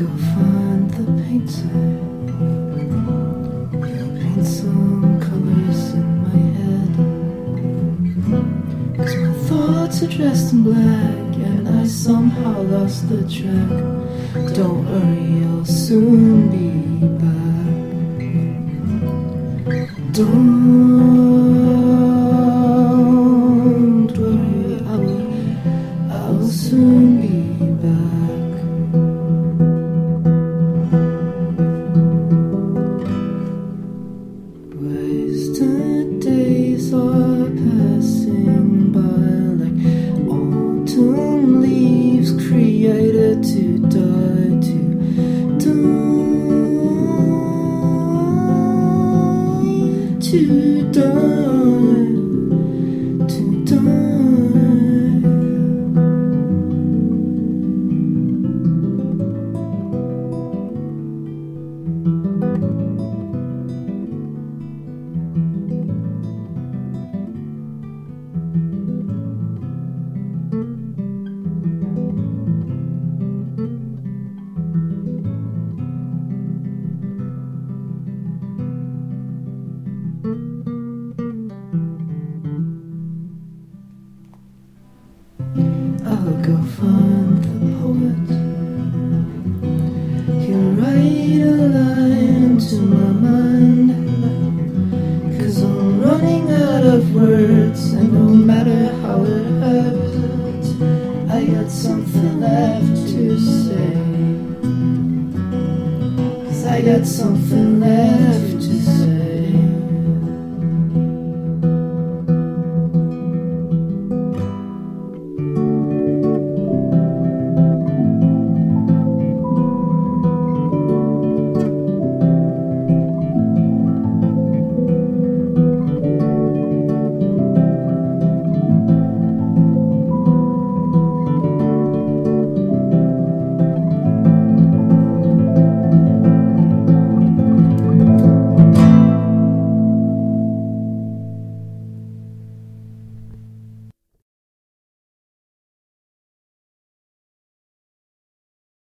outside. You'll paint some colors in my head. Cause my thoughts are dressed in black, and I somehow lost the track. Don't worry, I'll soon be back. Don't worry, I will, I will soon be back. To die, I got something left